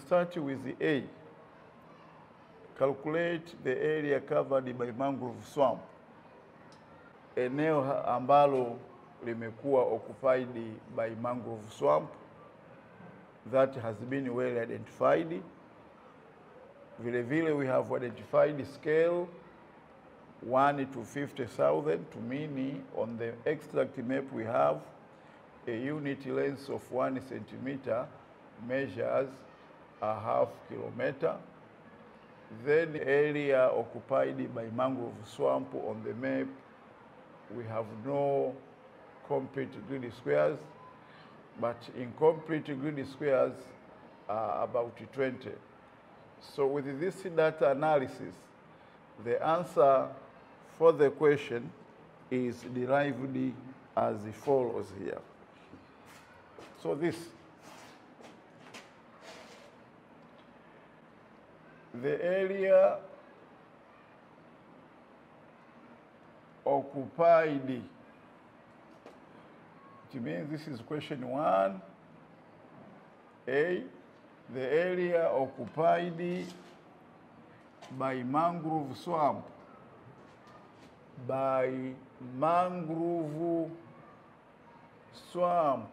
start with the A. Calculate the area covered by mangrove swamp. Eneo ambalo limekuwa occupied by mangrove swamp that has been well identified. Vile vile we have identified the scale 1 to 50,000 to mean on the extract map we have a unit length of 1 centimeter measures a half kilometer. Then area occupied by mangrove swamp on the map, we have no complete grid squares, but incomplete grid squares are about 20. So with this data analysis, the answer for the question is derived as follows here. So this, the area occupied, it means this is question one, A, the area occupied by mangrove swamp, by mangrove swamp.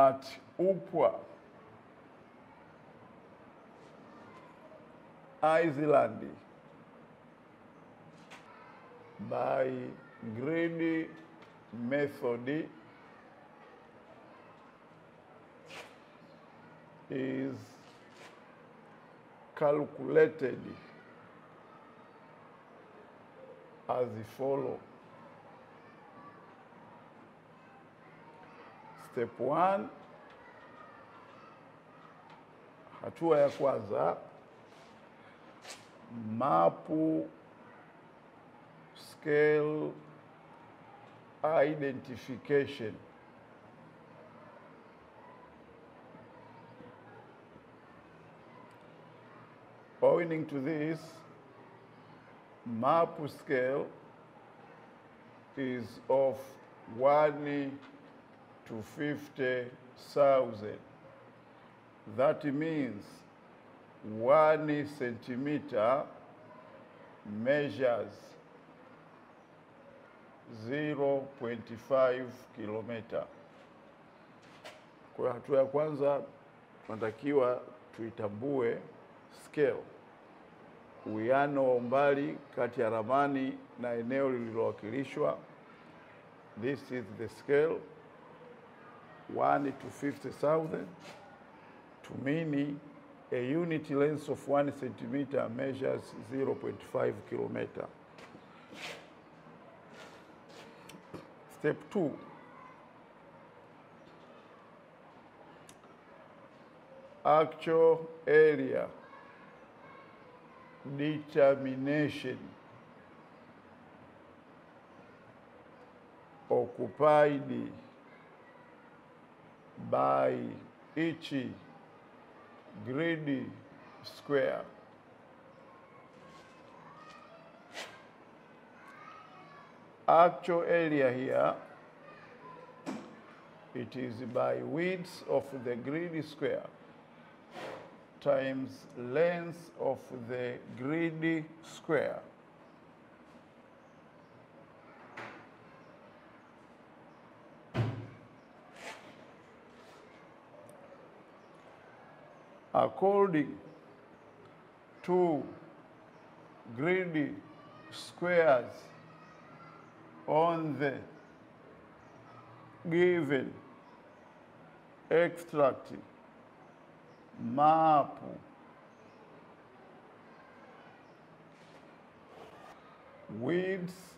At Upwa Island by grid method is calculated as the follow. Step 1, hatua ya kwanza, mapu scale identification. Owing to this, map scale is of 1 to 50,000. That means one centimeter measures 0.5 kilomita. Kwa hatua ya kwanza tunatakiwa tuitambue scale, uwiano wa umbali kati ya ramani na eneo lililowakilishwa. This is the scale 1 to 50,000 to mean a unit length of 1 centimeter measures 0.5 kilometer. Step 2. Actual area determination occupied by each grid square. Actual area here, it is by width of the grid square times length of the grid square. According to grid squares on the given extract map. Width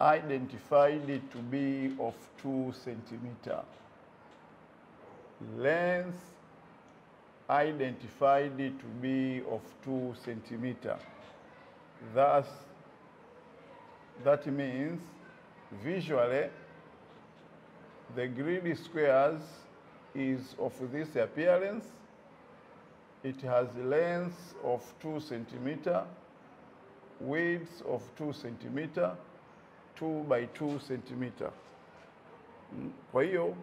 identified to be of 2 centimeter length identified it to be of 2 centimeter thus that means visually the grid squares is of this appearance. It has length of 2 centimeter, width of 2 centimeter, 2 by 2 centimeter. Kwa hiyo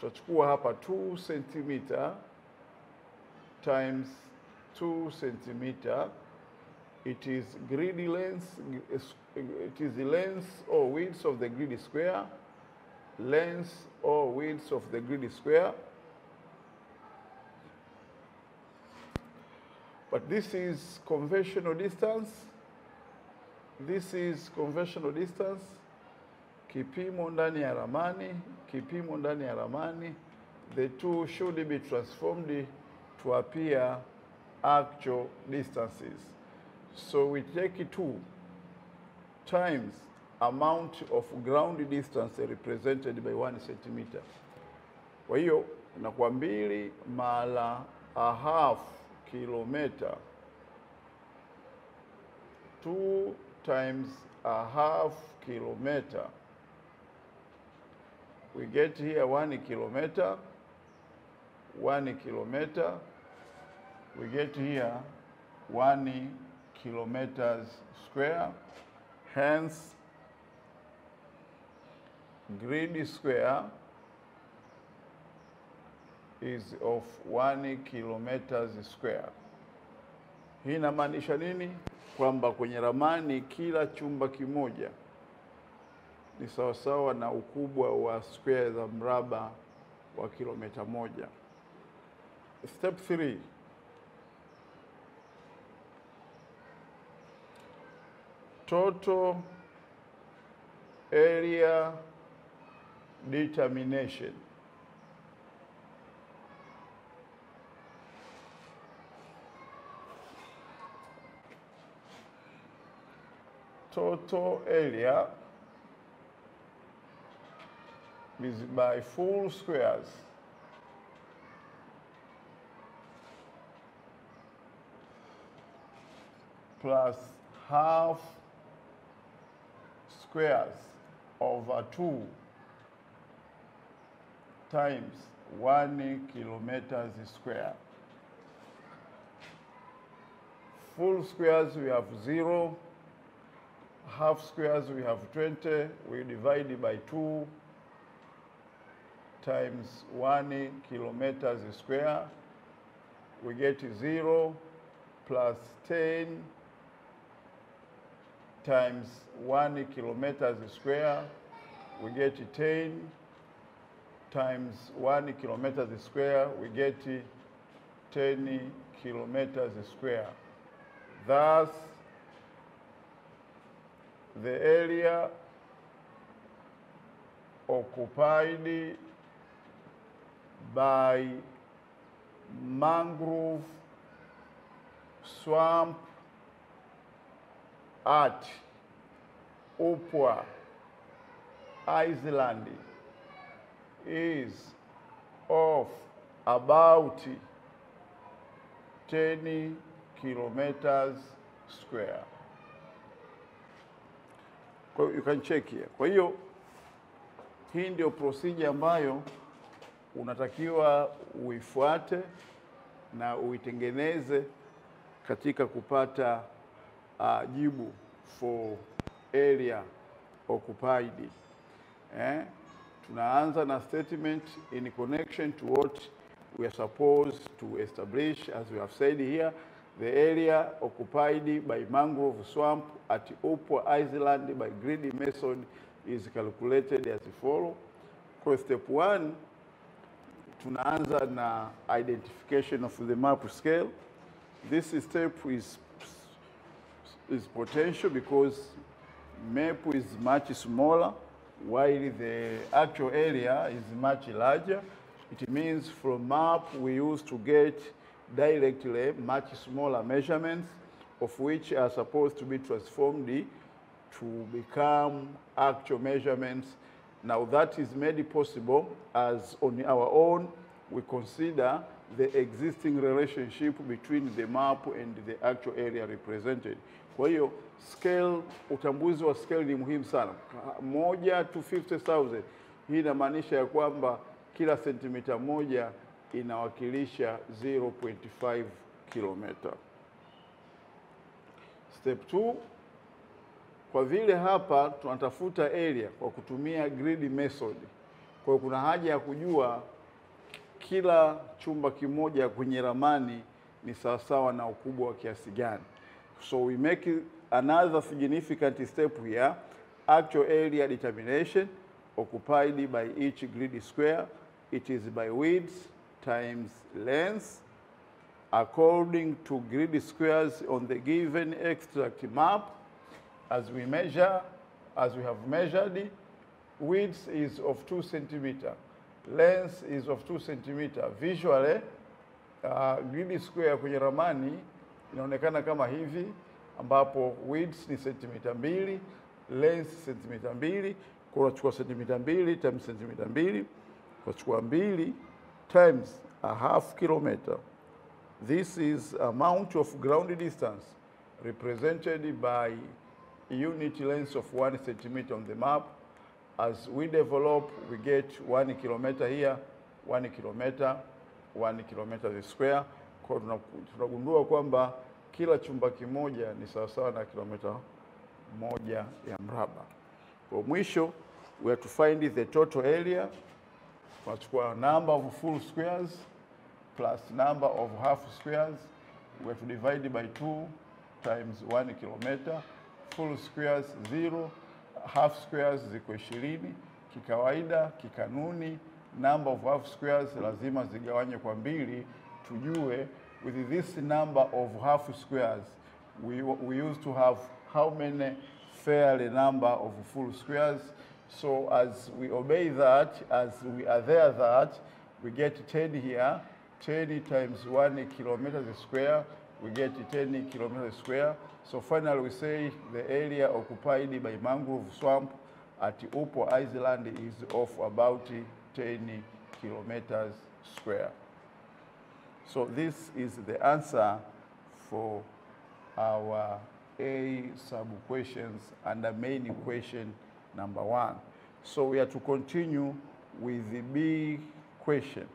tutachukua hapa 2 cm times 2 cm it is grid length it is the length or width of the grid square. Length or width of the grid square. But this is conventional distance. This is conventional distance. Kipimo ndani ya ramani kipimo ndani ya ramani the two should be transformed to appear actual distances. So we take two times amount of ground distance represented by 1 centimeter. Kwa hiyo na kwa mbili mara a half kilometer. 2 times a half kilometer we get here 1 kilometer 1 kilometer we get here 1 kilometers square hence grid square is of 1 kilometers square. Hii inamaanisha nini? Kwamba kwenye ramani kila chumba kimoja ni sawasawa na ukubwa wa square za mraba wa kilomita moja. Step 3 total area determination. Total area by full squares. Plus half squares over 2 times 1 kilometers square. Full squares we have 0, half squares we have 20, we divide by 2 times 1 kilometers square, we get 0 plus 10 times 1 kilometers square, we get 10 times 1 kilometers square, we get 10 kilometers square. Thus, the area occupied by mangrove swamp at Upwa Island is of about 10 kilometers square. You can check here. Kwa hiyo hii ndio procedure ambayo unatakiwa uifuate na uitengeneze katika kupata uh, jibu for area occupied. Eh? Tunaanza na statement in connection to what we are supposed to establish as we have said here the area occupied by mangrove swamp at Upwa Island by greedy method is calculated as follow. Kwa step 1 tunaanza na identification of the map scale. This step is is potential because map is much smaller while the actual area is much larger. It means from map we used to get directly much smaller measurements of which are supposed to be transformed to become actual measurements. Now that is made possible as on our own we consider the existing relationship between the map and the actual area represented. Kwa hiyo scale, utambuzi wa scale ni muhimu sana. Moja to 50,000 hii inamaanisha ya kwamba kila sentimita moja inawakilisha 0.5 kilomita. Step 2 Kwa vile hapa tunatafuta area kwa kutumia grid method, kwa hiyo kuna haja ya kujua kila chumba kimoja kwenye ramani ni sawasawa na ukubwa wa kiasi gani. So we make another significant step here, actual area determination occupied by each grid square. It is by width times length according to grid squares on the given extract map as we measure, as we have measured, width is of 2 centimeter, length is of 2 centimeter. Visually, uh, grid square kwenye ramani inaonekana kama hivi ambapo width ni sentimita mbili, length sentimita mbili, kwa unachukua sentimita mbili times sentimita mbili, unachukua mbili times a half kilometer. This is amount of ground distance represented by unit length of one centimeter on the map. As we develop, we get one kilometer here, one kilometer, one kilometer the square. Kwa tunagundua kwamba kila chumba kimoja ni sawasawa na kilomita moja ya mraba. Kwa mwisho, we have to find the total area. Tunachukua number of full squares plus number of half squares. We have to divide by 2 times 1 kilometer. Full squares 0, half squares ziko 20. Kikawaida, kikanuni, number of half squares lazima zigawanywe kwa mbili tujue with this number of half squares we, we used to have how many fairly number of full squares. So as we obey that, as we are there that, we get 10 here, 10 times 1 kilometer square, we get 10 kilometers square. So finally we say the area occupied by mangrove swamp at Upo Island is of about 10 kilometers square. So this is the answer for our A sub questions and the main question number one. So we are to continue with the B question.